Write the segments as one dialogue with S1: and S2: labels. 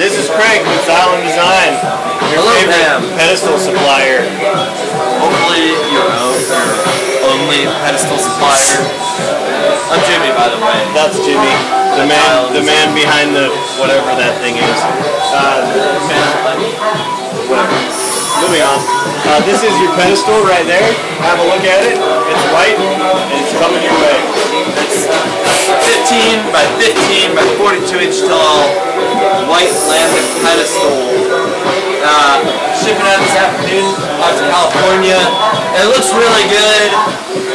S1: This is Craig with Xylem Design, your
S2: Hello,
S1: favorite
S2: ma'am.
S1: pedestal supplier.
S2: Hopefully your own, your only pedestal supplier. I'm Jimmy, by the way.
S1: That's Jimmy, the man, the man behind the whatever that thing is. Uh, whatever. Moving on. Uh, this is your pedestal right there. Have a look at it. It's white and it's coming your way.
S2: It's 15 by 15 by 42 inch tall white laminate pedestal. Uh, shipping out this afternoon out to California. It looks really good.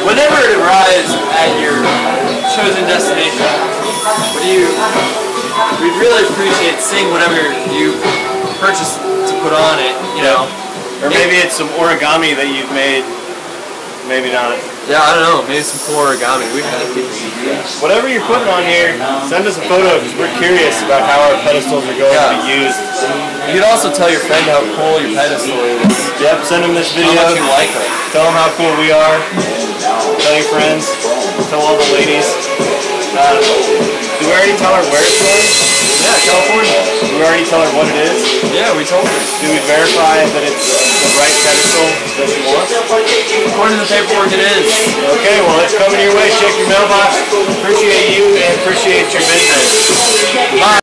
S2: Whenever it arrives at your chosen destination, what do you? We'd really appreciate seeing whatever you purchase to put on it. You know.
S1: Or maybe it's some origami that you've made. Maybe not.
S2: Yeah, I don't know. Maybe some cool origami. We've had people.
S1: Whatever you're putting on here, send us a photo because we're curious about how our pedestals are going to be used.
S2: You can also tell your friend how cool your pedestal is.
S1: Yep, send them this
S2: How
S1: video.
S2: much you like them.
S1: Tell them how cool we are. Tell your friends. Tell all the ladies. Uh, do we already tell her where it's from?
S2: Yeah, California.
S1: Do we already tell her what it is?
S2: Yeah, we told her.
S1: Do we verify that it's the right pedestal that she wants?
S2: According to the paperwork, it is.
S1: Okay, well, it's coming your way. Check your mailbox. Appreciate you and appreciate your business.
S2: Bye.